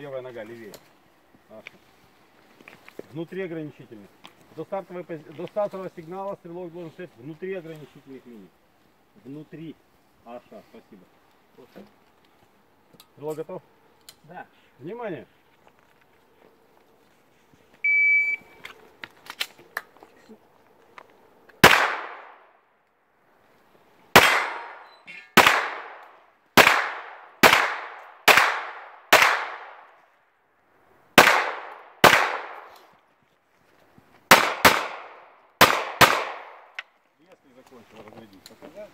Левая нога левее. Внутри ограничительных. До стартовой, до стартового сигнала стрелок должен стоять внутри ограничительных линий. Внутри. Аша, спасибо. Стрелок готов? Да. Внимание! Закончил, разойдись. Показать?